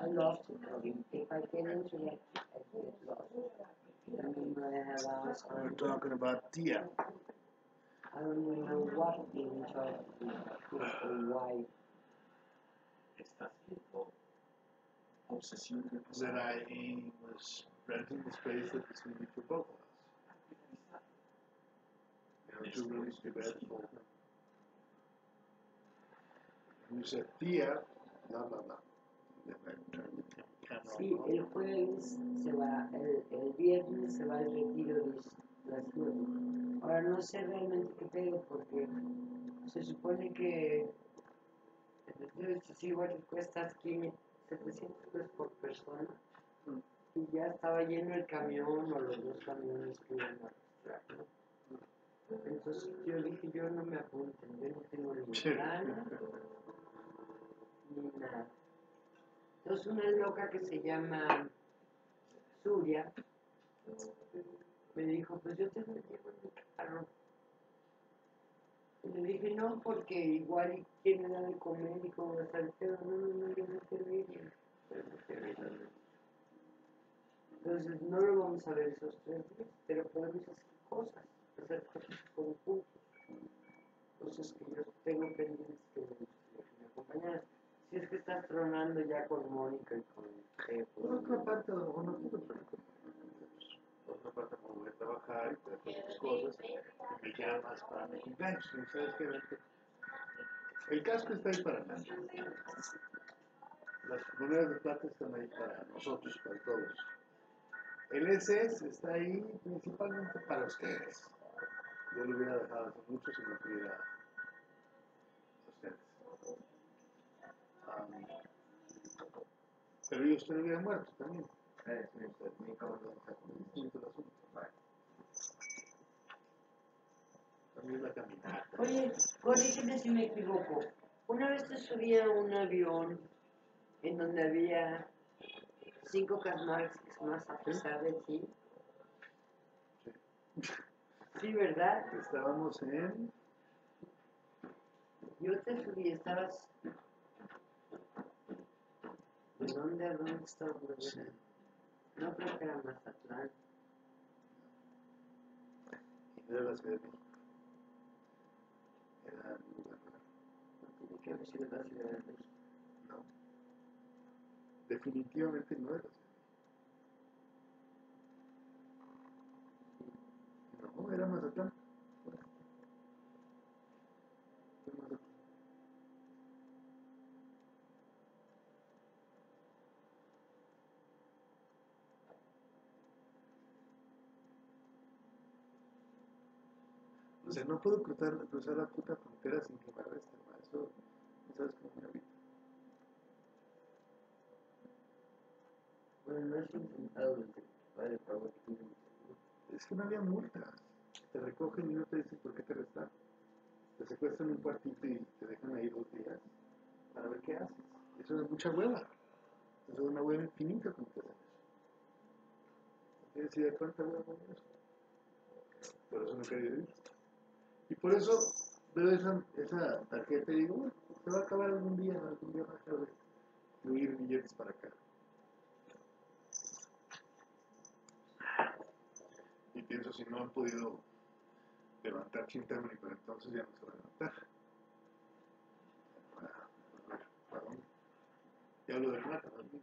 I to it, you. If I can interrupt, I lost. I remember I have asked. Uh, we're talking about Tia. I don't know what being in charge of or why. It's viendo obsesión that I was renting the space that was needed for both of us. There were two rooms And you said, Tia, blah, blah, blah. Sí, el jueves se va, el, el viernes se va el retiro de las nueve. Ahora no sé realmente qué pedo porque se supone que el retiro igual cuesta 700 pesos por persona y ya estaba lleno el camión o los dos camiones que iban a mostrar, Entonces yo dije, yo no me apunto, yo no tengo el sí. ni nada. Entonces una loca que se llama Surya me dijo, pues yo te lo llevo en mi carro. Y le dije, no, porque igual tiene nada de comer y como salteo, no, no, no, yo no te veo. Entonces no lo vamos a ver esos tres días, pero podemos hacer cosas, hacer cosas con cosas que yo tengo pendientes que me acompañar. Si es que estás tronando ya con Mónica y con Jefe. Por pues. otra parte, o no no, Por otra parte, como voy a trabajar y todas hacer cosas, me queda más para mi El casco está ahí para tanto. Las monedas de plata están ahí para nosotros, y para todos. El SS e está ahí principalmente para ustedes. Yo lo hubiera dejado hace mucho si no hubiera Pero yo usted había muerto también. También la caminata. Oye, corrígeme si me equivoco. Una vez te subí a un avión en donde había cinco Karl más a pesar de ti. Sí. sí, ¿verdad? Estábamos en... Yo te subí, estabas dónde eran No creo que era Mazatlán. Y Era No tiene que No. Definitivamente no era No, era Mazatlán. no puedo cruzar, la puta frontera sin que me arresten, eso, eso es como mi vida. Bueno, no es intentado desde pago Es que no había multas. Te recogen y no te dicen por qué te restan Te secuestran un cuartito y te dejan ahí dos días para ver qué haces. Eso es mucha hueva. Eso es una hueva infinita con que ¿Qué cuánta hueva Por eso no quería decir. Y por eso veo esa, esa tarjeta y digo, se va a acabar algún día, algún día va acabar de ir billetes para acá. Y pienso, si no han podido levantar Chintamérica, entonces ya no se va a levantar. ya lo de plata también.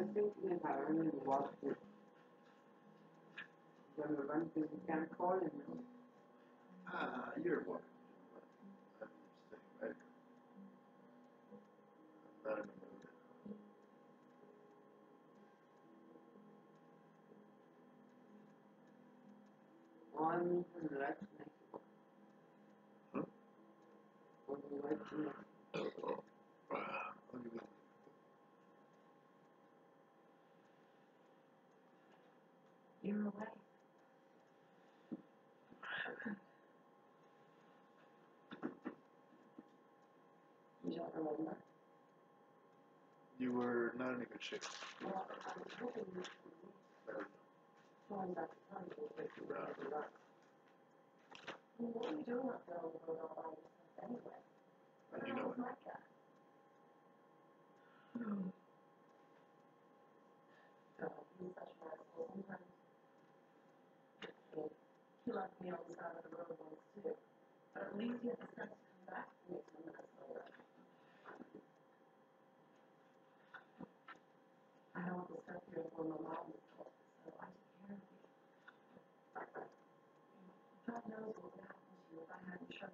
everything in we have only watched it. When one thing things, you can't call him. don't remember. You were not in a good shape. Well, I was hoping you going back to you, what are you doing up there all alone anyway? How do you know it? Like that? So, he's such an asshole sometimes. He left me on the side of the road once too. But at least he had the sense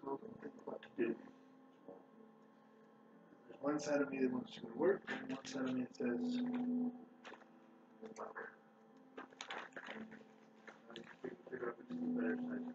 smoke and what to do. There's one side of me that wants to go to work, and one side of me that says, I can figure out which is the better side.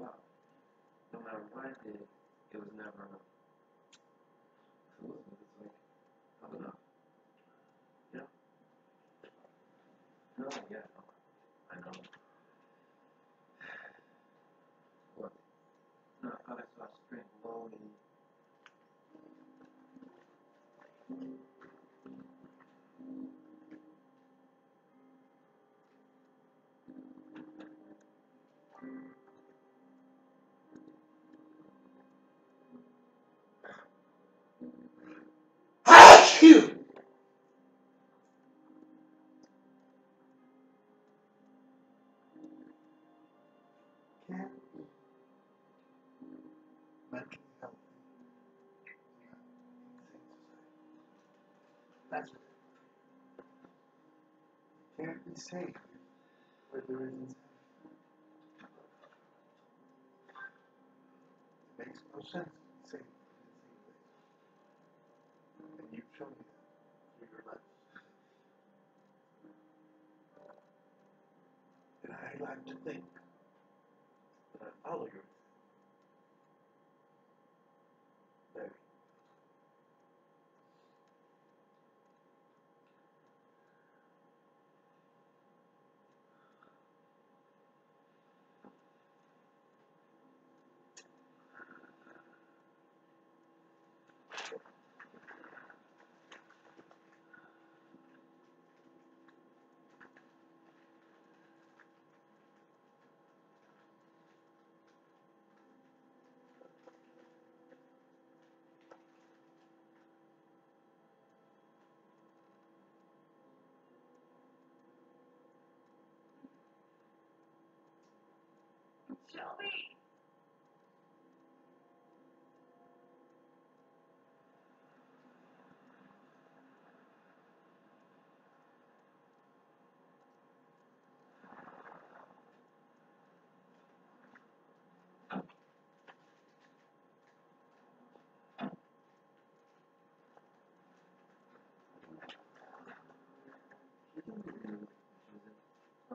job. No matter what I did, it was never enough. it was like, not enough. No, yeah. pleasure. Can't be safe with the reasons.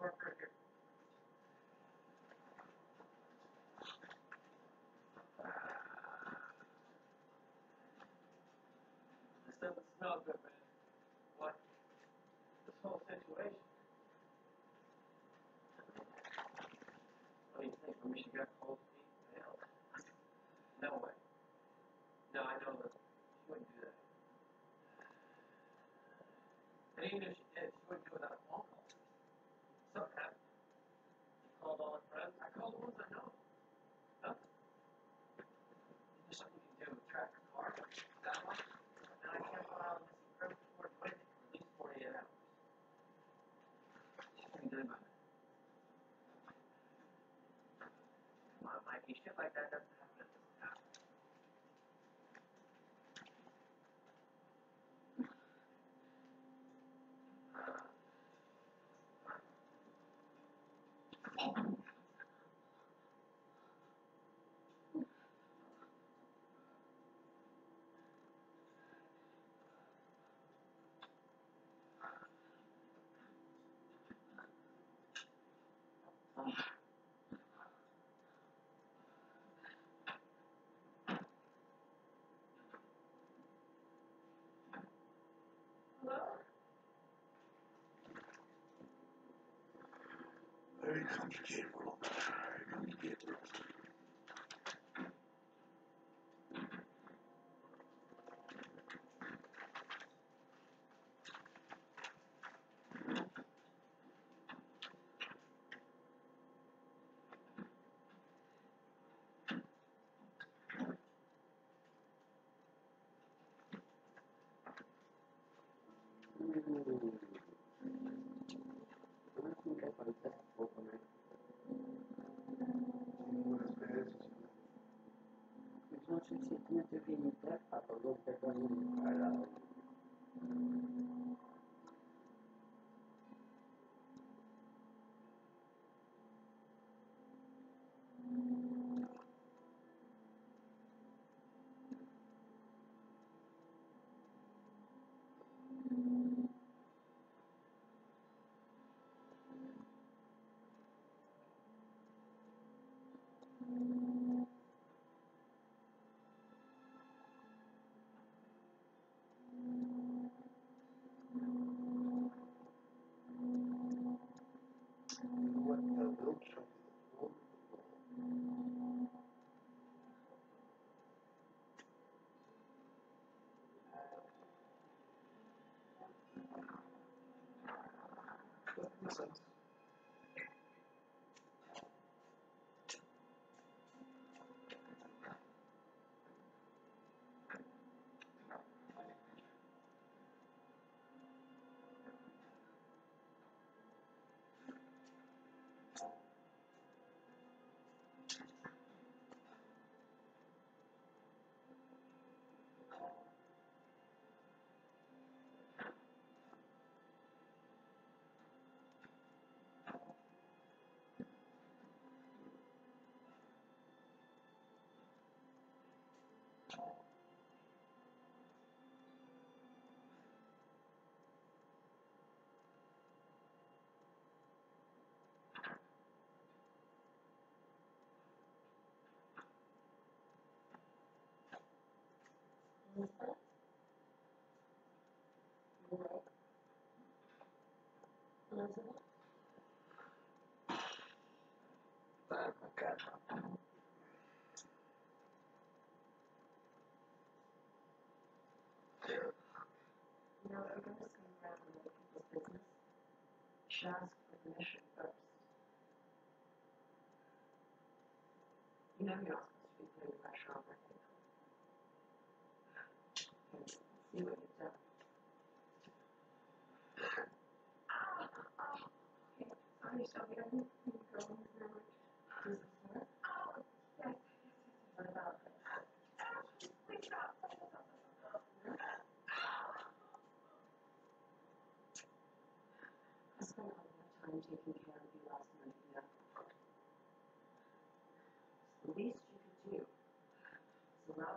This doesn't smell good, man. What? This whole situation. What do you think? We should get No way. No, I know that she wouldn't do that. even if she did, come to get, come to get, it. mucho que a sense You know, if you're going to around people's business, you should ask for permission first. You know you're not supposed to be putting pressure on her.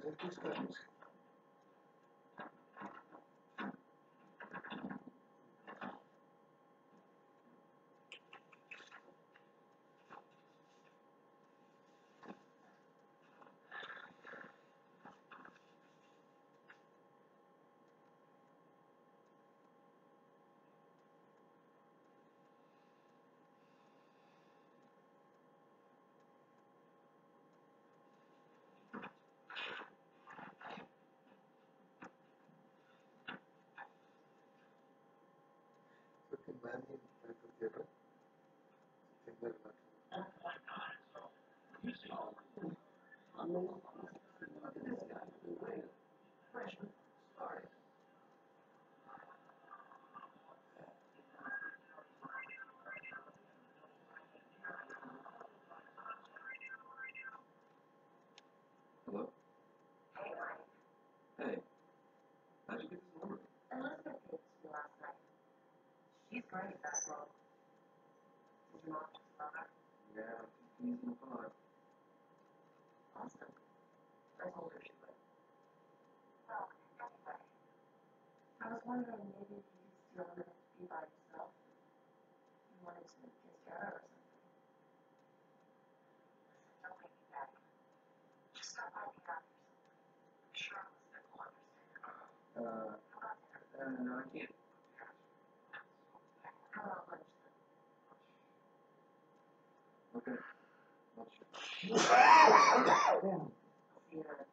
tus many types of theater. Things like that. Hello? He's great in that role. Did you Yeah, Damn.